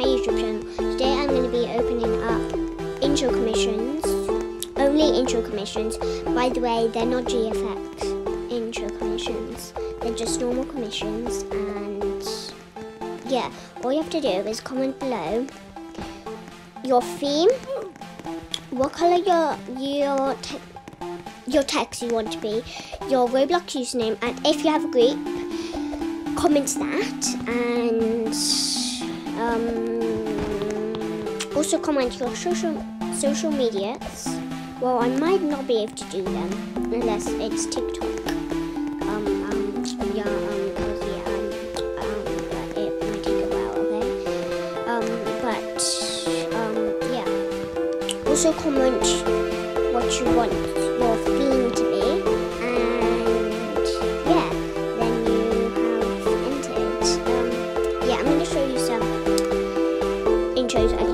my YouTube channel. Today I'm going to be opening up intro commissions. Only intro commissions. By the way, they're not GFX intro commissions. They're just normal commissions and yeah, all you have to do is comment below your theme, what color your your your text you want to be, your Roblox username, and if you have a group, comment that and um, also comment your social social medias. Well, I might not be able to do them unless it's TikTok. Um, um, yeah, um, yeah, um, um, but it might take a while, okay? Um, but, um, yeah. Also comment what you want chose